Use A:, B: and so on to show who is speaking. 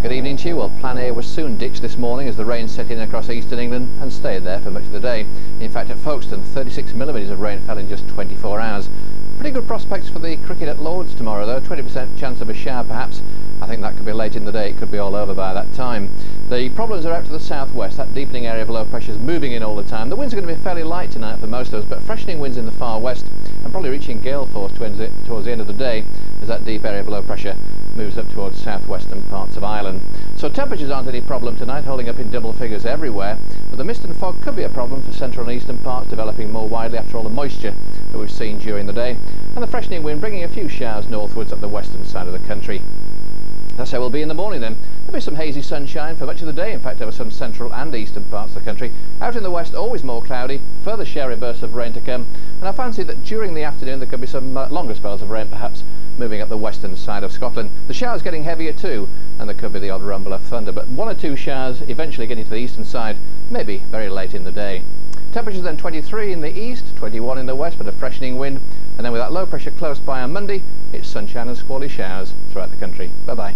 A: Good evening to you. Well, Plan A was soon ditched this morning as the rain set in across eastern England and stayed there for much of the day. In fact, at Folkestone, 36 millimetres of rain fell in just 24 hours. Pretty good prospects for the cricket at Lords tomorrow, though. 20% chance of a shower, perhaps. I think that could be late in the day. It could be all over by that time. The problems are out to the southwest. That deepening area of low pressure is moving in all the time. The winds are going to be fairly light tonight for most of us, but freshening winds in the far west and probably reaching gale force towards the end of the day as that deep area of low pressure moves up towards southwestern parts of Ireland. So temperatures aren't any problem tonight, holding up in double figures everywhere, but the mist and fog could be a problem for central and eastern parts, developing more widely after all the moisture that we've seen during the day, and the freshening wind bringing a few showers northwards up the western side of the country. That's how we'll be in the morning then. There'll be some hazy sunshine for much of the day, in fact over some central and eastern parts of the country. Out in the west always more cloudy, further showery bursts of rain to come, and I fancy that during the afternoon there could be some uh, longer spells of rain perhaps moving up the western side of Scotland. The showers getting heavier too, and there could be the odd rumble of thunder, but one or two showers eventually getting to the eastern side, maybe very late in the day. Temperatures then 23 in the east, 21 in the west, but a freshening wind, and then with that low pressure close by on Monday, it's sunshine and squally showers throughout the country. Bye-bye.